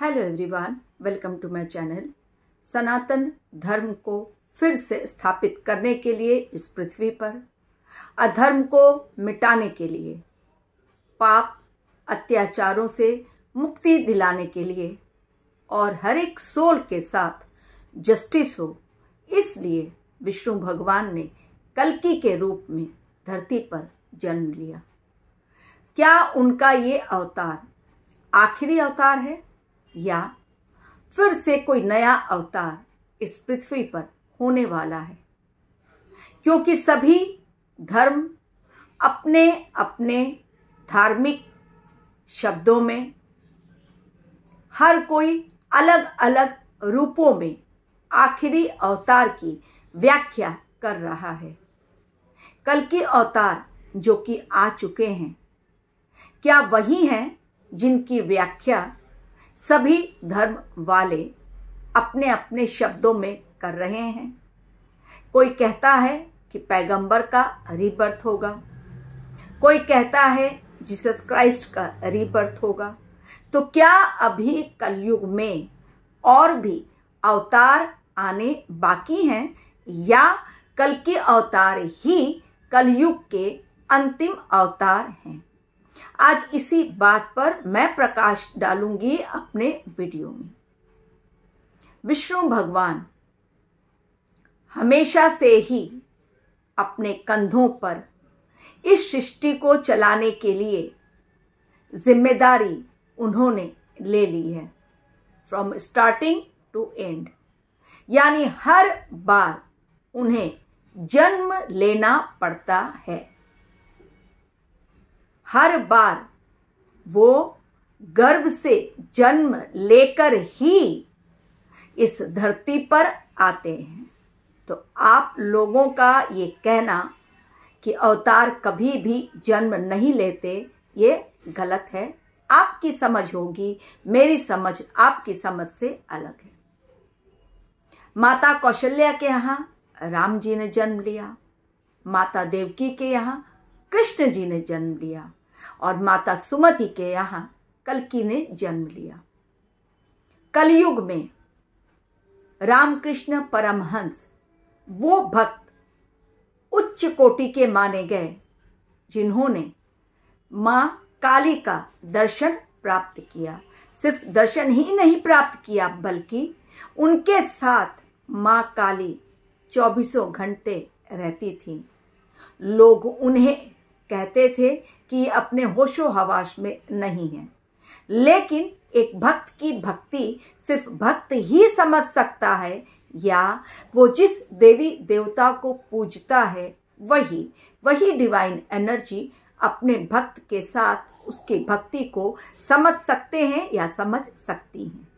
Hello everyone, welcome to my channel. Sanatan Dharma को फिर से स्थापित करने के लिए इस पृथ्वी पर, अधर्म को मिटाने के लिए, पाप अत्याचारों से मुक्ति दिलाने के लिए, और हर एक सोल के साथ जस्टिस हो, इसलिए विष्णु भगवान ने कलकी के रूप में धरती पर जन्म लिया। क्या उनका ये अवतार आखिरी अवतार है? या फिर से कोई नया अवतार इस पृथ्वी पर होने वाला है। क्योंकि सभी धर्म अपने अपने धार्मिक शब्दों में, हर कोई अलग अलग रूपों में आखिरी अवतार की व्याख्या कर रहा है। कल के अवतार जो कि आ चुके हैं, क्या वही हैं जिनकी व्याख्या सभी धर्म वाले अपने अपने शब्दों में कर रहे हैं। कोई कहता है कि पैगंबर का रीबर्थ होगा। कोई कहता है जीसस क्राइस्ट का रीबर्थ होगा। तो क्या अभी कलयुग में और भी अवतार आने बाकी हैं या कल के अवतार ही कलयुग के अंतिम अवतार हैं? आज इसी बात पर मैं प्रकाश डालूँगी अपने वीडियो में। विष्णु भगवान हमेशा से ही अपने कंधों पर इस सृष्टि को चलाने के लिए ज़िम्मेदारी उन्होंने ले ली है। फ्रॉम स्टार्टिंग टू एंड यानी हर बार उन्हें जन्म लेना पड़ता है। हर बार वो गर्भ से जन्म लेकर ही इस धरती पर आते हैं। तो आप लोगों का ये कहना कि अवतार कभी भी जन्म नहीं लेते, ये गलत है। आपकी समझ होगी, मेरी समझ आपकी समझ से अलग है। माता कौशल्या के यहाँ राम जी ने जन्म लिया, माता देवकी के यहाँ कृष्ण जी ने जन्म लिया। और माता सुमति के यहाँ कलकी ने जन्म लिया। कलयुग में रामकृष्ण परमहंस, वो भक्त उच्च कोटि के माने गए, जिन्होंने माँ काली का दर्शन प्राप्त किया। सिर्फ़ दर्शन ही नहीं प्राप्त किया, बल्कि उनके साथ माँ काली चौबीसों घंटे रहती थी। लोग उन्हें कहते थे कि अपने होशो हवाश में नहीं है। लेकिन एक भक्त की भक्ति सिर्फ़ भक्त ही समझ सकता है या वो जिस देवी देवता को पूजता है, वही वही डिवाइन एनर्जी अपने भक्त के साथ उसकी भक्ति को समझ सकते हैं या समझ सकती हैं।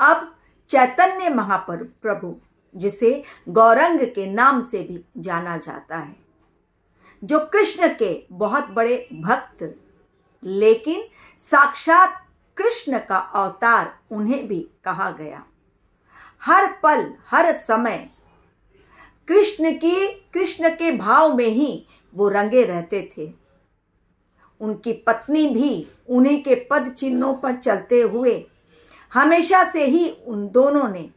अब चैतन्य महाप्रभु प्रभु जिसे गौरंग के नाम से भी जाना जाता है। जो कृष्ण के बहुत बड़े भक्त, लेकिन साक्षात कृष्ण का अवतार उन्हें भी कहा गया। हर पल, हर समय कृष्ण की, कृष्ण के भाव में ही वो रंगे रहते थे। उनकी पत्नी भी उन्हीं के पद चिन्हों पर चलते हुए हमेशा से ही उन दोनों ने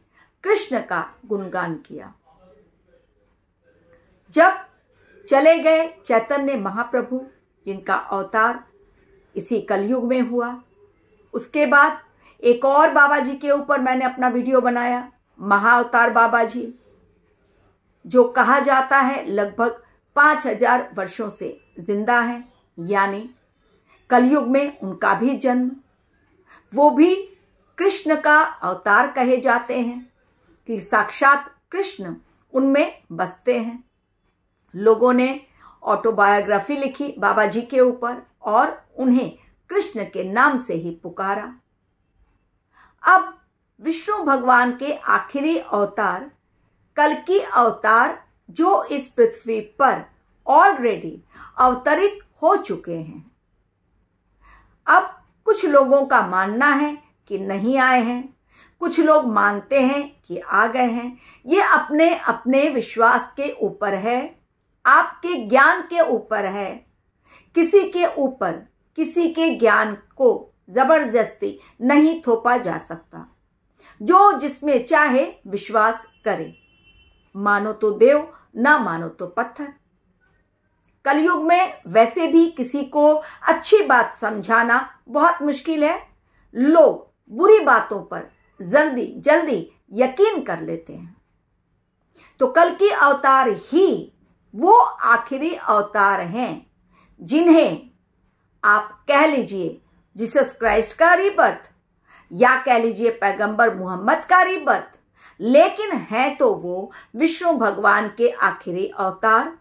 कृष्ण का गुणगान किया। जब चले गए चैतन्य महाप्रभु जिनका अवतार इसी कलयुग में हुआ। उसके बाद एक और बाबा जी के ऊपर मैंने अपना वीडियो बनाया, महाअवतार बाबा जी जो कहा जाता है लगभग पाँच हज़ार वर्षों से ज़िंदा है, यानी कलयुग में उनका भी जन्म। वो भी कृष्ण का अवतार कहे जाते हैं, कि साक्षात कृष्ण उनमें बसते हैं। लोगों ने ऑटोबायोग्राफी लिखी बाबा जी के ऊपर और उन्हें कृष्ण के नाम से ही पुकारा। अब विष्णु भगवान के आखिरी अवतार, कल की अवतार जो इस पृथ्वी पर ऑलरेडी अवतरित हो चुके हैं। अब कुछ लोगों का मानना है कि नहीं आए हैं। कुछ लोग मानते हैं कि आ गए हैं। ये अपने अपने विश्वास के ऊपर है। आपके ज्ञान के ऊपर है। किसी के ऊपर, किसी के ज्ञान को ज़बरदस्ती नहीं थोपा जा सकता। जो जिसमें चाहे विश्वास करे। मानो तो देव, ना मानो तो पत्थर। कलयुग में वैसे भी किसी को अच्छी बात समझाना बहुत मुश्किल है। लोग बुरी बातों पर जल्दी जल्दी यकीन कर लेते हैं। तो कल की अवतार ही वो आखिरी अवतार हैं, जिन्हें आप कह लीजिए जीसस क्राइस्ट का रिबर्थ, या कह लीजिए पैगंबर मोहम्मद का रिबर्थ, लेकिन है तो वो विष्णु भगवान के आखिरी अवतार,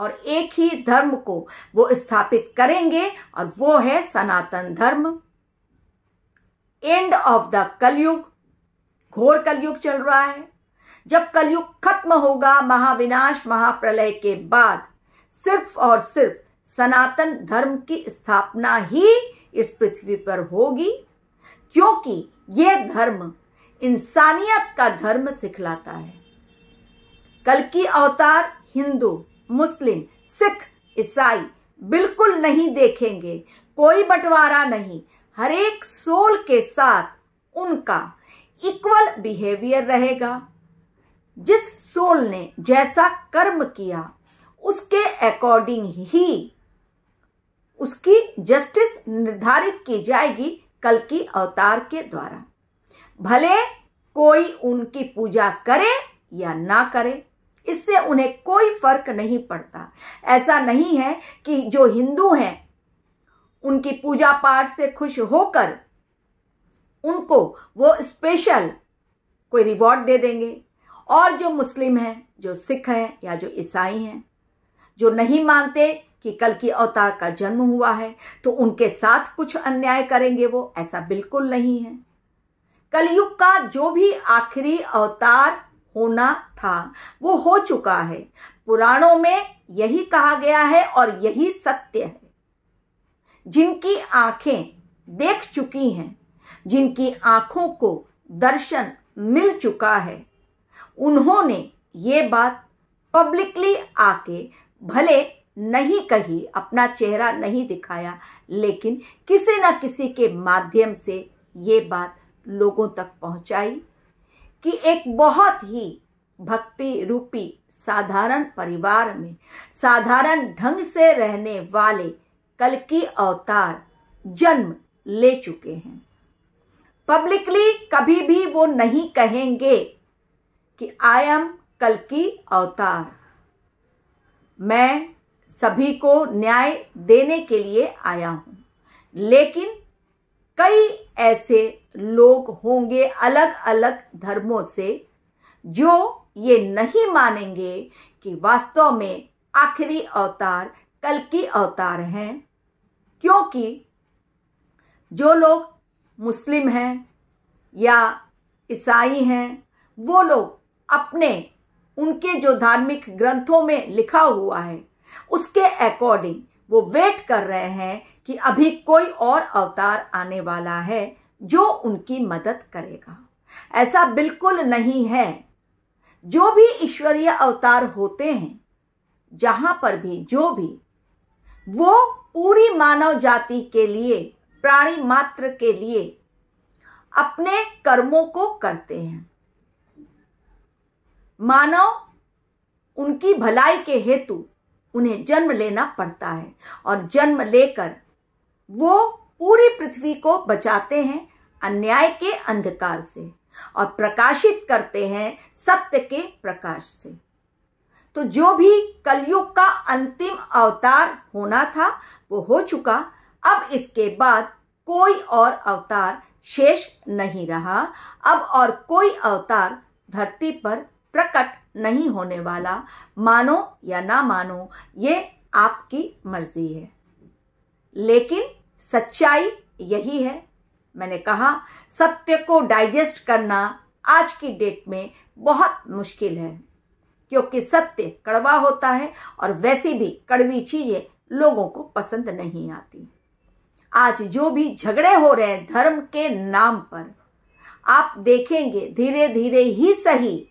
और एक ही धर्म को वो स्थापित करेंगे, और वो है सनातन धर्म। एंड ऑफ़ द कलयुग, घोर कलयुग चल रहा है। जब कलयुग खत्म होगा महाविनाश महाप्रलय के बाद, सिर्फ़ और सिर्फ़ सनातन धर्म की स्थापना ही इस पृथ्वी पर होगी, क्योंकि यह धर्म इंसानियत का धर्म सिखलाता है। कल की अवतार हिंदू, मुस्लिम, सिख, ईसाई बिल्कुल नहीं देखेंगे, कोई बंटवारा नहीं। हर एक सोल के साथ उनका इक्वल बिहेवियर रहेगा। जिस सोल ने जैसा कर्म किया, उसके अकॉर्डिंग ही उसकी जस्टिस निर्धारित की जाएगी कल की अवतार के द्वारा। भले कोई उनकी पूजा करे या ना करे, इससे उन्हें कोई फ़र्क नहीं पड़ता। ऐसा नहीं है कि जो हिंदू हैं, उनकी पूजा पाठ से खुश होकर उनको वो स्पेशल कोई रिवॉर्ड दे देंगे। और जो मुस्लिम हैं, जो सिख हैं या जो ईसाई हैं, जो नहीं मानते कि कल की अवतार का जन्म हुआ है तो उनके साथ कुछ अन्याय करेंगे वो, ऐसा बिल्कुल नहीं है। कलयुग का जो भी आखिरी अवतार होना था, वो हो चुका है। पुराणों में यही कहा गया है और यही सत्य है। जिनकी आँखें देख चुकी हैं, जिनकी आँखों को दर्शन मिल चुका है उन्होंने ये बात पब्लिकली आके भले नहीं कही, अपना चेहरा नहीं दिखाया, लेकिन किसी न किसी के माध्यम से ये बात लोगों तक पहुंचाई कि एक बहुत ही भक्ति रूपी साधारण परिवार में, साधारण ढंग से रहने वाले कल की अवतार जन्म ले चुके हैं। पब्लिकली कभी भी वो नहीं कहेंगे कि आई एम कल की अवतार। मैं सभी को न्याय देने के लिए आया हूँ। लेकिन कई ऐसे लोग होंगे अलग अलग धर्मों से जो ये नहीं मानेंगे कि वास्तव में आखिरी अवतार कल की अवतार हैं। क्योंकि जो लोग मुस्लिम हैं या ईसाई हैं, वो लोग अपने, उनके जो धार्मिक ग्रंथों में लिखा हुआ है, उसके अकॉर्डिंग वो वेट कर रहे हैं कि अभी कोई और अवतार आने वाला है जो उनकी मदद करेगा। ऐसा बिल्कुल नहीं है। जो भी ईश्वरीय अवतार होते हैं, जहाँ पर भी, जो भी, वो पूरी मानव जाति के लिए, प्राणी मात्र के लिए अपने कर्मों को करते हैं। मानव, उनकी भलाई के हेतु उन्हें जन्म लेना पड़ता है और जन्म लेकर वो पूरी पृथ्वी को बचाते हैं अन्याय के अंधकार से और प्रकाशित करते हैं सत्य के प्रकाश से। तो जो भी कलयुग का अंतिम अवतार होना था, वो हो चुका। अब इसके बाद कोई और अवतार शेष नहीं रहा। अब और कोई अवतार धरती पर प्रकट नहीं होने वाला, मानो या ना मानो, ये आपकी मर्ज़ी है। लेकिन सच्चाई यही है। मैंने कहा, सत्य को डाइजेस्ट करना आज की डेट में बहुत मुश्किल है, क्योंकि सत्य कड़वा होता है और वैसी भी कड़वी चीज़ें लोगों को पसंद नहीं आती। आज जो भी झगड़े हो रहे हैं धर्म के नाम पर, आप देखेंगे धीरे धीरे ही सही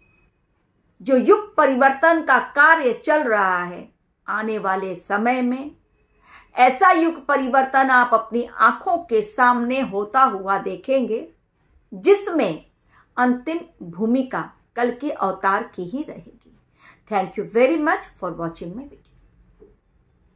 जो युग परिवर्तन का कार्य चल रहा है, आने वाले समय में ऐसा युग परिवर्तन आप अपनी आँखों के सामने होता हुआ देखेंगे, जिसमें अंतिम भूमिका कल के अवतार की ही रहेगी। Thank you very much for watching my video